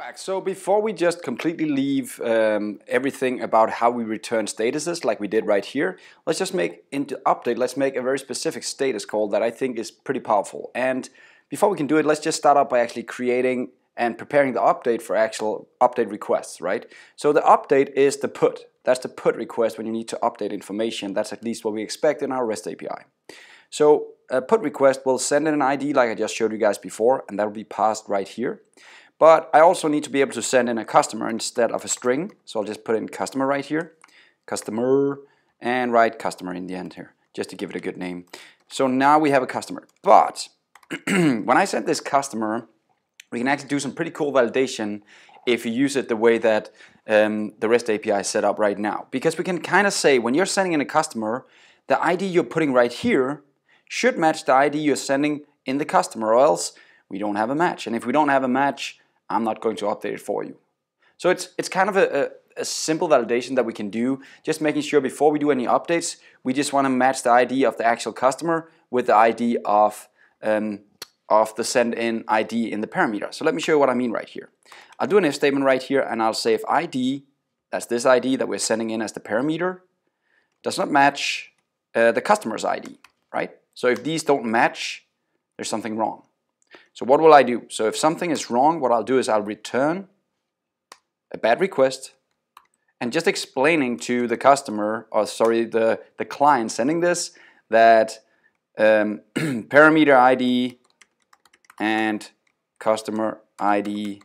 back. So before we just completely leave um, everything about how we return statuses like we did right here, let's just make into update, let's make a very specific status call that I think is pretty powerful. And before we can do it, let's just start out by actually creating and preparing the update for actual update requests, right? So the update is the put. That's the put request when you need to update information. That's at least what we expect in our REST API. So a put request will send in an ID like I just showed you guys before, and that will be passed right here. But I also need to be able to send in a customer instead of a string. So I'll just put in customer right here, customer, and write customer in the end here, just to give it a good name. So now we have a customer. But when I send this customer, we can actually do some pretty cool validation if you use it the way that um, the REST API is set up right now. Because we can kind of say when you're sending in a customer, the ID you're putting right here should match the ID you're sending in the customer, or else we don't have a match. And if we don't have a match, I'm not going to update it for you. So it's, it's kind of a, a, a simple validation that we can do, just making sure before we do any updates, we just want to match the ID of the actual customer with the ID of, um, of the send in ID in the parameter. So let me show you what I mean right here. I'll do an if statement right here and I'll say if ID, that's this ID that we're sending in as the parameter, does not match uh, the customer's ID, right? So if these don't match, there's something wrong. So what will I do? So if something is wrong, what I'll do is I'll return a bad request and just explaining to the customer, or sorry, the, the client sending this, that um, parameter ID and customer ID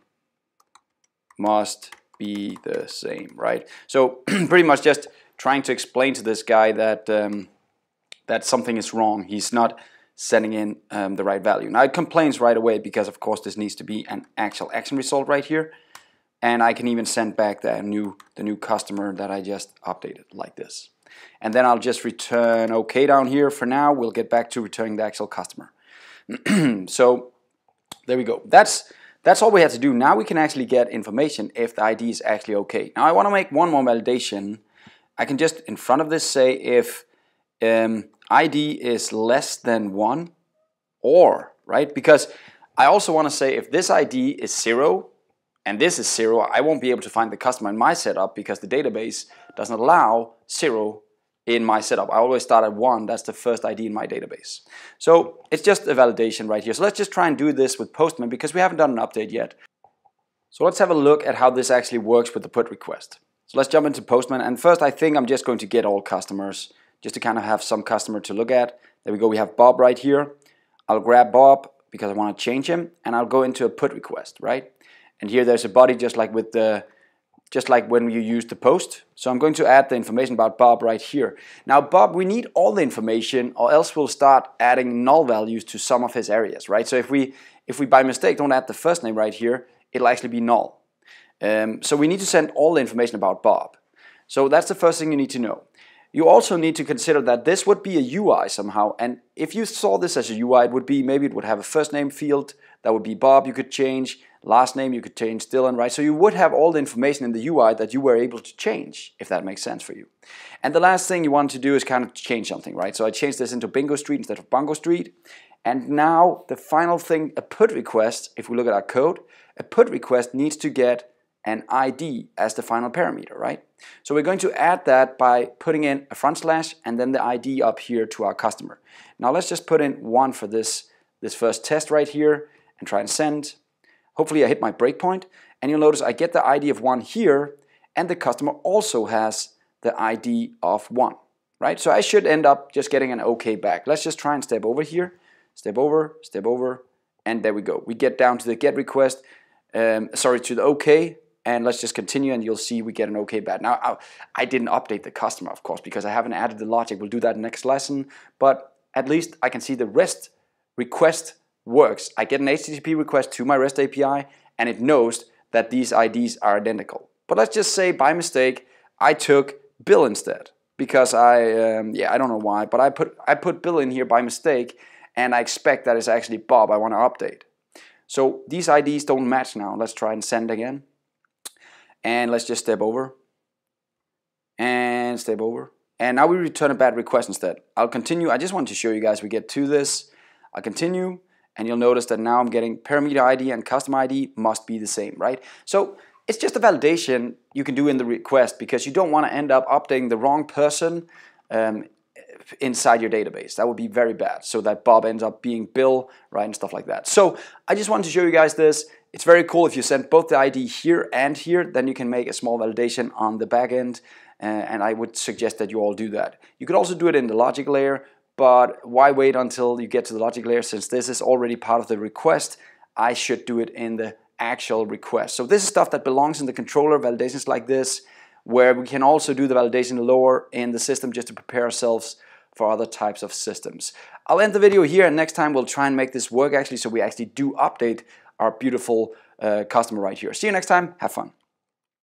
must be the same, right? So pretty much just trying to explain to this guy that um, that something is wrong. He's not sending in um, the right value. Now it complains right away because of course this needs to be an actual action result right here. And I can even send back the new, the new customer that I just updated like this. And then I'll just return OK down here. For now, we'll get back to returning the actual customer. so there we go. That's, that's all we have to do. Now we can actually get information if the ID is actually okay. Now I want to make one more validation. I can just in front of this say if um, ID is less than 1 or, right? Because I also want to say if this ID is 0 and this is 0, I won't be able to find the customer in my setup because the database doesn't allow 0 in my setup. I always start at 1, that's the first ID in my database. So it's just a validation right here. So let's just try and do this with Postman because we haven't done an update yet. So let's have a look at how this actually works with the put request. So let's jump into Postman and first I think I'm just going to get all customers just to kind of have some customer to look at. There we go, we have Bob right here. I'll grab Bob because I want to change him and I'll go into a put request, right? And here there's a body just like with the just like when you use the post. So I'm going to add the information about Bob right here. Now Bob, we need all the information or else we'll start adding null values to some of his areas, right? So if we if we by mistake don't add the first name right here, it'll actually be null. Um, so we need to send all the information about Bob. So that's the first thing you need to know. You also need to consider that this would be a UI somehow, and if you saw this as a UI, it would be maybe it would have a first name field, that would be Bob, you could change, last name you could change Dylan, right? So you would have all the information in the UI that you were able to change, if that makes sense for you. And the last thing you want to do is kind of change something, right? So I changed this into Bingo Street instead of Bongo Street. And now the final thing, a put request, if we look at our code, a put request needs to get an ID as the final parameter, right? So we're going to add that by putting in a front slash and then the ID up here to our customer. Now let's just put in one for this, this first test right here and try and send. Hopefully I hit my breakpoint and you'll notice I get the ID of one here and the customer also has the ID of one, right? So I should end up just getting an OK back. Let's just try and step over here, step over, step over, and there we go. We get down to the get request, um, sorry, to the OK, and let's just continue and you'll see we get an okay bad. Now, I didn't update the customer, of course, because I haven't added the logic. We'll do that next lesson, but at least I can see the REST request works. I get an HTTP request to my REST API and it knows that these IDs are identical. But let's just say by mistake, I took Bill instead because I, um, yeah, I don't know why, but I put, I put Bill in here by mistake and I expect that it's actually Bob I want to update. So these IDs don't match now. Let's try and send again. And let's just step over. And step over. And now we return a bad request instead. I'll continue. I just want to show you guys we get to this. I'll continue. and you'll notice that now I'm getting parameter ID and custom ID must be the same, right? So it's just a validation you can do in the request because you don't want to end up updating the wrong person um, inside your database. That would be very bad. So that Bob ends up being Bill, right, and stuff like that. So I just wanted to show you guys this. It's very cool if you send both the ID here and here, then you can make a small validation on the back end. Uh, and I would suggest that you all do that. You could also do it in the logic layer, but why wait until you get to the logic layer since this is already part of the request? I should do it in the actual request. So this is stuff that belongs in the controller, validations like this, where we can also do the validation lower in the system just to prepare ourselves for other types of systems. I'll end the video here and next time we'll try and make this work actually so we actually do update our beautiful uh, customer right here. See you next time. Have fun.